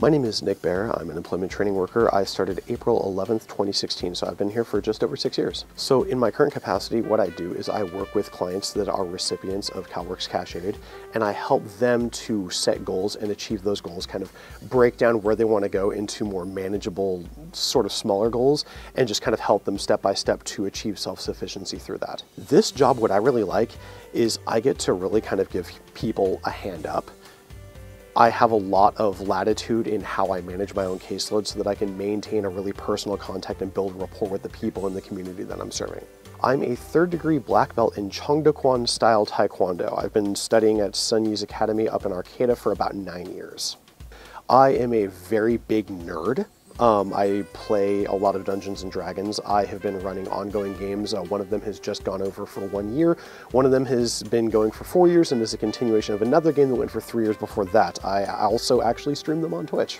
My name is Nick Baer. I'm an employment training worker. I started April 11th, 2016, so I've been here for just over six years. So in my current capacity, what I do is I work with clients that are recipients of CalWORKs Cash Aid, and I help them to set goals and achieve those goals, kind of break down where they want to go into more manageable, sort of smaller goals, and just kind of help them step by step to achieve self-sufficiency through that. This job, what I really like is I get to really kind of give people a hand up I have a lot of latitude in how I manage my own caseload so that I can maintain a really personal contact and build rapport with the people in the community that I'm serving. I'm a third degree black belt in Chongdakwon style Taekwondo. I've been studying at Sun Yu's Academy up in Arcata for about nine years. I am a very big nerd. Um, I play a lot of Dungeons and Dragons. I have been running ongoing games. Uh, one of them has just gone over for one year. One of them has been going for four years and is a continuation of another game that went for three years before that. I also actually stream them on Twitch.